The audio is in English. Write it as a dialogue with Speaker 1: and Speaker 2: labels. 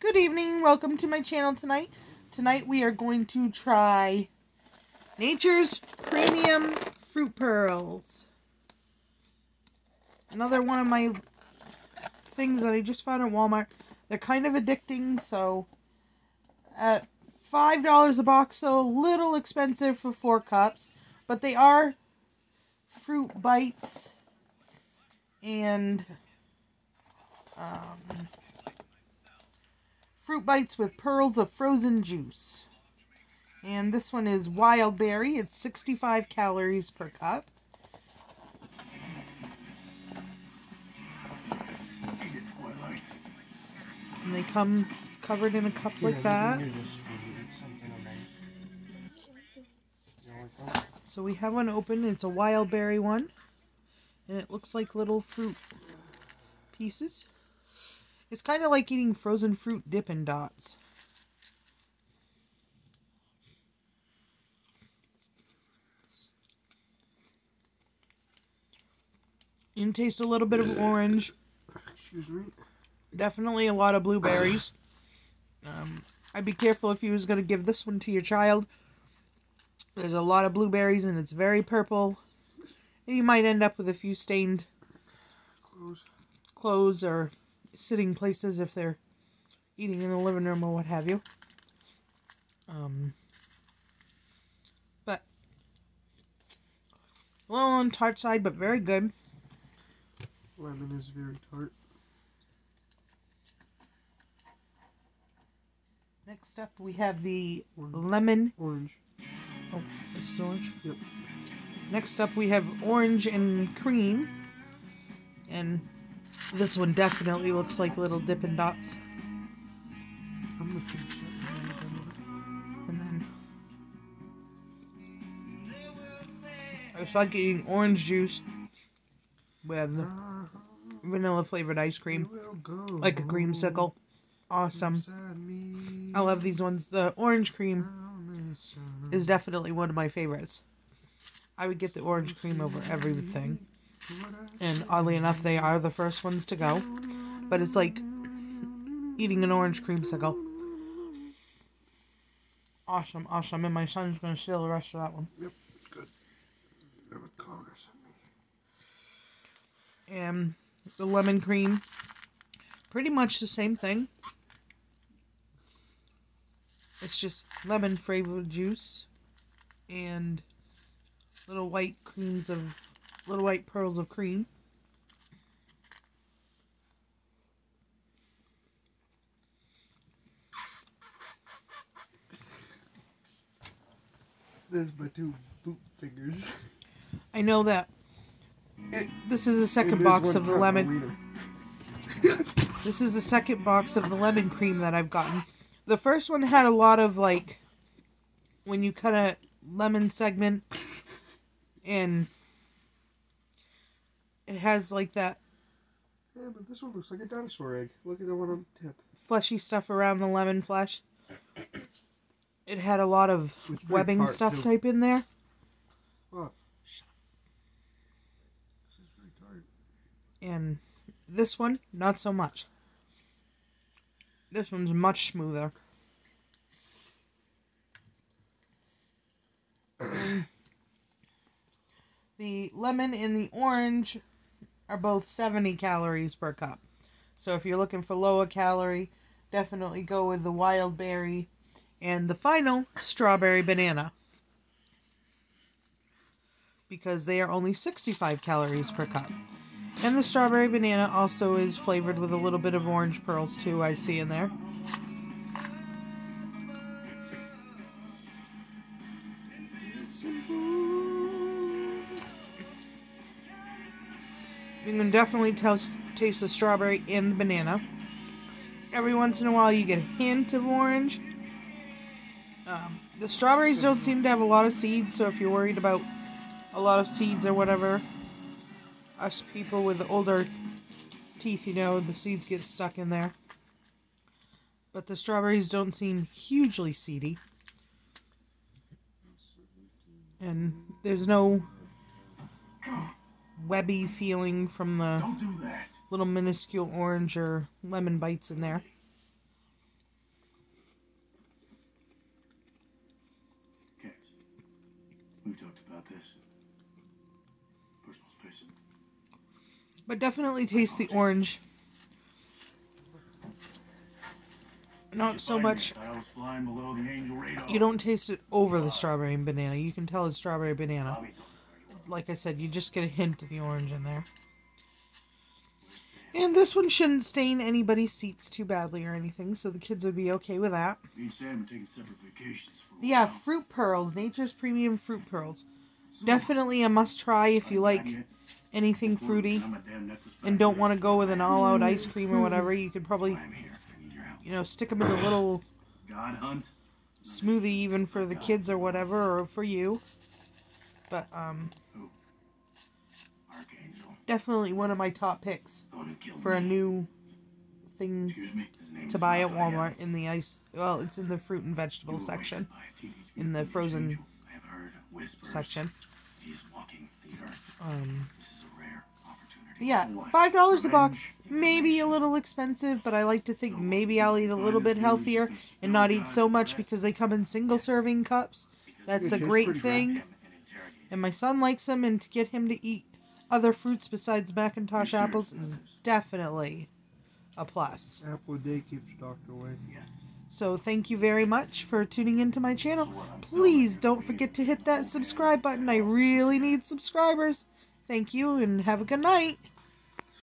Speaker 1: Good evening, welcome to my channel tonight. Tonight we are going to try Nature's Premium Fruit Pearls. Another one of my things that I just found at Walmart. They're kind of addicting, so at $5 a box, so a little expensive for four cups. But they are fruit bites and um, fruit bites with pearls of frozen juice. And this one is wild berry. It's 65 calories per cup. And they come covered in a cup like that. So we have one open. It's a wild berry one. And it looks like little fruit pieces. It's kind of like eating frozen fruit Dippin' Dots. You taste a little bit of orange.
Speaker 2: Excuse me.
Speaker 1: Definitely a lot of blueberries. Um, I'd be careful if you was going to give this one to your child. There's a lot of blueberries and it's very purple. And you might end up with a few stained
Speaker 2: Close.
Speaker 1: clothes or sitting places if they're eating in the living room or what have you. Um, but a little on tart side, but very good.
Speaker 2: Lemon is very tart.
Speaker 1: Next up, we have the
Speaker 2: Orange.
Speaker 1: lemon.
Speaker 2: Orange.
Speaker 1: Oh, this is orange.
Speaker 2: Yep.
Speaker 1: Next up, we have orange and cream, and this one definitely looks like little Dippin' Dots.
Speaker 2: I'm gonna finish that. and then we're done
Speaker 1: And then it's like eating orange juice with
Speaker 2: with it.
Speaker 1: Vanilla flavored ice cream,
Speaker 2: you will go
Speaker 1: like a creamsicle. Awesome. I love these ones. The orange cream
Speaker 2: down this summer.
Speaker 1: is definitely one of my favorites. I would get the orange cream over everything. And oddly enough, they are the first ones to go. But it's like eating an orange creamsicle. Awesome, awesome. And my son's going to steal the rest of that one.
Speaker 2: Yep, good. Colors on me.
Speaker 1: and the lemon cream. Pretty much the same thing. It's just lemon flavored juice and little white creams of little white pearls of cream.
Speaker 2: There's my two boot fingers.
Speaker 1: I know that it, this is the second box of the lemon. This is the second box of the lemon cream that I've gotten. The first one had a lot of like when you cut a lemon segment and it has like that
Speaker 2: Yeah, but this one looks like a dinosaur egg. Look at the one on the tip.
Speaker 1: fleshy stuff around the lemon flesh. It had a lot of webbing stuff
Speaker 2: too.
Speaker 1: type in there.
Speaker 2: This is very tart.
Speaker 1: And this one, not so much. This one's much smoother. The lemon and the orange are both 70 calories per cup. So if you're looking for lower calorie, definitely go with the wild berry and the final strawberry banana. Because they are only 65 calories per cup. And the strawberry banana also is flavored with a little bit of orange pearls too, I see in there. You can definitely taste the strawberry and the banana. Every once in a while, you get a hint of orange. Um, the strawberries don't seem to have a lot of seeds, so if you're worried about a lot of seeds or whatever, us people with older teeth, you know, the seeds get stuck in there. But the strawberries don't seem hugely seedy. And there's no webby feeling from the
Speaker 3: do
Speaker 1: little minuscule orange or lemon bites in there. But definitely taste the orange. Not so much. You don't taste it over the strawberry and banana. You can tell it's strawberry banana. Like I said, you just get a hint of the orange in there. And this one shouldn't stain anybody's seats too badly or anything, so the kids would be okay with that. Yeah, fruit pearls, Nature's Premium Fruit Pearls. Definitely a must try if you like anything fruity and don't want to go with an all out ice cream or whatever. You could probably, you know, stick them in a little smoothie even for the kids or whatever, or for you. But, um, definitely one of my top picks for a new thing to buy at Walmart in the ice. Well, it's in the fruit and vegetable section, in the frozen section. Um, yeah, five dollars a box. Maybe a little expensive, but I like to think maybe I'll eat a little bit healthier and not eat so much because they come in single serving cups. That's a great thing. And my son likes them, and to get him to eat other fruits besides McIntosh mm-hmm. apples is definitely a plus.
Speaker 2: Apple a day keeps doctor away.
Speaker 1: So thank you very much for tuning into my channel. Please don't forget to hit that subscribe button. I really need subscribers. Thank you and have a good night.